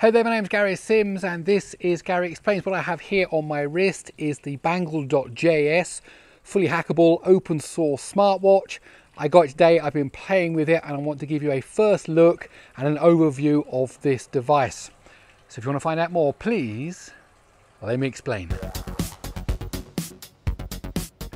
Hey there, my name's Gary Sims and this is Gary Explains. What I have here on my wrist is the Bangle.js fully hackable open source smartwatch. I got it today, I've been playing with it and I want to give you a first look and an overview of this device. So if you want to find out more, please let me explain.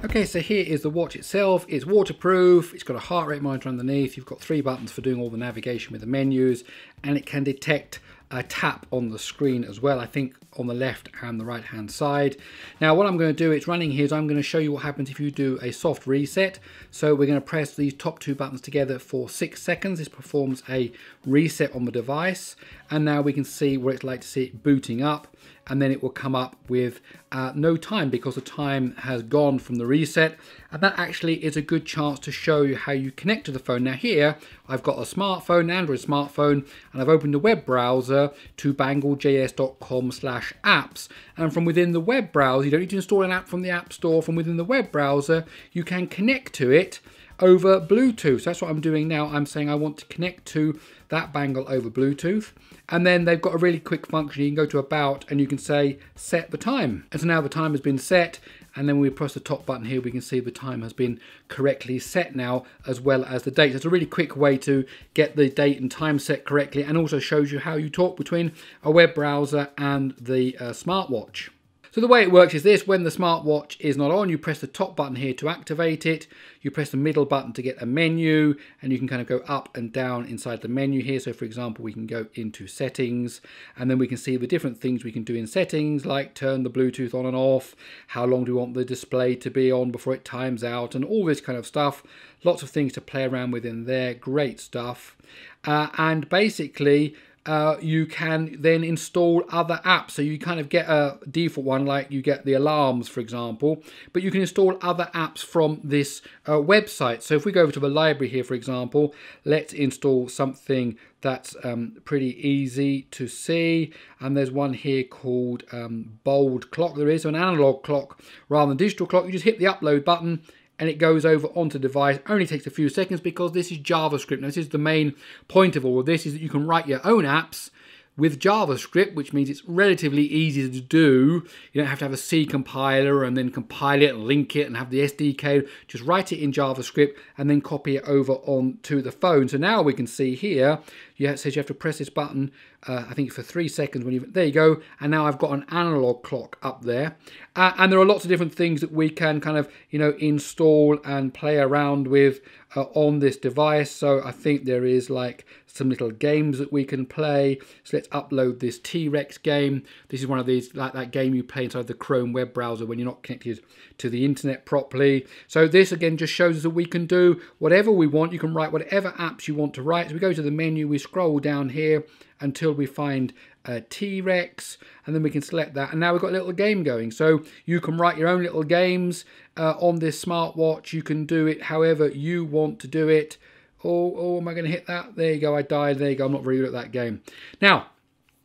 Okay, so here is the watch itself. It's waterproof, it's got a heart rate monitor underneath, you've got three buttons for doing all the navigation with the menus, and it can detect a tap on the screen as well, I think on the left and the right hand side. Now what I'm going to do, it's running here, is I'm going to show you what happens if you do a soft reset. So we're going to press these top two buttons together for six seconds. This performs a reset on the device. And now we can see what it's like to see it booting up and then it will come up with uh, no time because the time has gone from the reset and that actually is a good chance to show you how you connect to the phone. Now here I've got a smartphone, Android smartphone and I've opened a web browser to banglejs.com slash apps. And from within the web browser, you don't need to install an app from the app store, from within the web browser you can connect to it over Bluetooth. That's what I'm doing now. I'm saying I want to connect to that bangle over Bluetooth. And then they've got a really quick function. You can go to about and you can say set the time. And so now the time has been set. And then when we press the top button here, we can see the time has been correctly set now, as well as the date. It's a really quick way to get the date and time set correctly and also shows you how you talk between a web browser and the uh, smartwatch. So the way it works is this, when the smartwatch is not on, you press the top button here to activate it, you press the middle button to get a menu, and you can kind of go up and down inside the menu here. So for example, we can go into settings, and then we can see the different things we can do in settings, like turn the Bluetooth on and off, how long do we want the display to be on before it times out, and all this kind of stuff. Lots of things to play around with in there, great stuff. Uh, and basically, uh, you can then install other apps. So you kind of get a default one, like you get the alarms, for example, but you can install other apps from this uh, website. So if we go over to the library here, for example, let's install something that's um, pretty easy to see. And there's one here called um, Bold Clock. There is an analog clock rather than digital clock. You just hit the upload button and it goes over onto the device. Only takes a few seconds because this is JavaScript. Now, this is the main point of all of this is that you can write your own apps with JavaScript, which means it's relatively easy to do. You don't have to have a C compiler and then compile it and link it and have the SDK. Just write it in JavaScript and then copy it over onto the phone. So now we can see here, it says you have to press this button, uh, I think for three seconds when you, there you go. And now I've got an analog clock up there. Uh, and there are lots of different things that we can kind of, you know, install and play around with uh, on this device. So I think there is like some little games that we can play. So let's upload this T-Rex game. This is one of these, like that game you play inside the Chrome web browser when you're not connected to the internet properly. So this again just shows us that we can do whatever we want. You can write whatever apps you want to write. So we go to the menu, we scroll down here until we find a T-Rex and then we can select that and now we've got a little game going so you can write your own little games uh, on this smartwatch you can do it however you want to do it Oh, oh, am I going to hit that? There you go, I died. There you go, I'm not very good at that game. Now,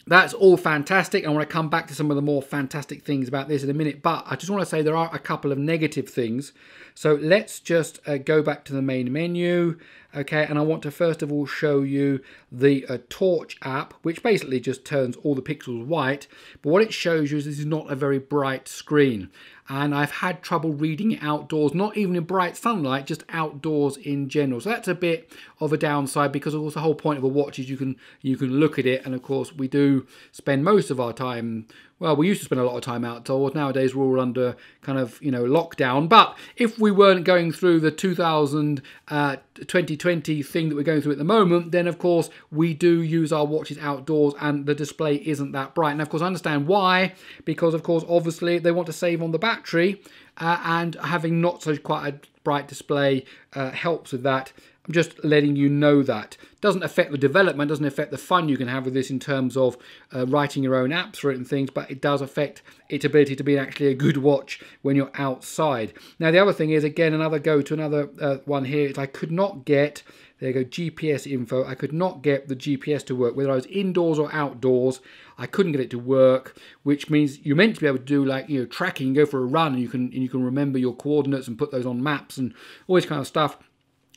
that's all fantastic. I want to come back to some of the more fantastic things about this in a minute, but I just want to say there are a couple of negative things. So let's just uh, go back to the main menu, okay, and I want to first of all show you the uh, Torch app, which basically just turns all the pixels white, but what it shows you is this is not a very bright screen and I've had trouble reading it outdoors, not even in bright sunlight, just outdoors in general. So that's a bit of a downside because of course the whole point of a watch is you can you can look at it and of course we do spend most of our time well, we used to spend a lot of time outdoors. Nowadays, we're all under kind of, you know, lockdown. But if we weren't going through the 2000, uh, 2020 thing that we're going through at the moment, then of course we do use our watches outdoors and the display isn't that bright. And of course, I understand why, because of course, obviously they want to save on the battery uh, and having not so quite a bright display uh, helps with that. I'm just letting you know that. Doesn't affect the development, doesn't affect the fun you can have with this in terms of uh, writing your own apps for it and things, but it does affect its ability to be actually a good watch when you're outside. Now the other thing is, again, another go to another uh, one here is I could not get there you go, GPS info. I could not get the GPS to work, whether I was indoors or outdoors. I couldn't get it to work, which means you're meant to be able to do like you know tracking, go for a run, and you can and you can remember your coordinates and put those on maps and all this kind of stuff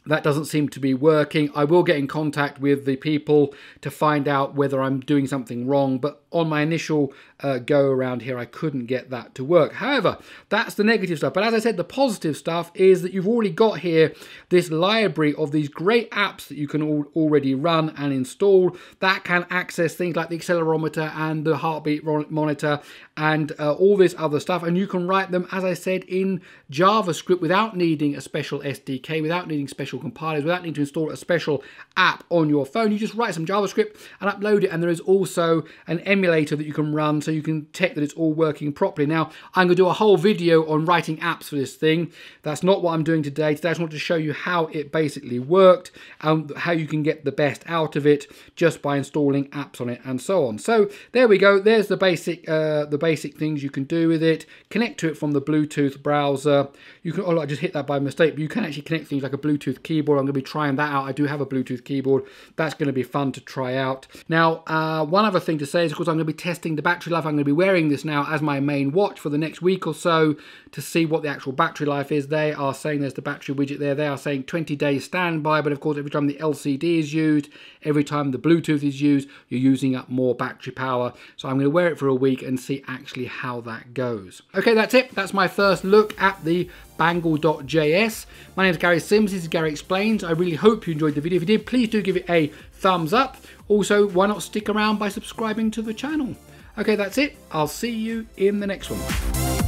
that doesn't seem to be working. I will get in contact with the people to find out whether I'm doing something wrong, but on my initial uh, go around here, I couldn't get that to work. However, that's the negative stuff. But as I said, the positive stuff is that you've already got here this library of these great apps that you can all already run and install that can access things like the accelerometer and the heartbeat monitor and uh, all this other stuff. And you can write them, as I said, in JavaScript without needing a special SDK, without needing special compilers, without needing to install a special app on your phone. You just write some JavaScript and upload it. And there is also an emulator that you can run so you can check that it's all working properly. Now, I'm going to do a whole video on writing apps for this thing. That's not what I'm doing today. Today I just want to show you how it basically worked and how you can get the best out of it just by installing apps on it and so on. So there we go. There's the basic uh, the basic things you can do with it. Connect to it from the Bluetooth browser. You can, oh, I just hit that by mistake, but you can actually connect things like a Bluetooth keyboard. I'm going to be trying that out. I do have a Bluetooth keyboard. That's going to be fun to try out. Now, uh, one other thing to say is, of course, I'm going to be testing the battery life. I'm going to be wearing this now as my main watch for the next week or so to see what the actual battery life is. They are saying there's the battery widget there. They are saying 20 days standby, but of course, every time the LCD is used, every time the Bluetooth is used, you're using up more battery power. So I'm going to wear it for a week and see actually how that goes. Okay, that's it. That's my first look at the bangle.js. My name is Gary Sims, this is Gary Explains. I really hope you enjoyed the video. If you did, please do give it a thumbs up. Also, why not stick around by subscribing to the channel? Okay, that's it. I'll see you in the next one.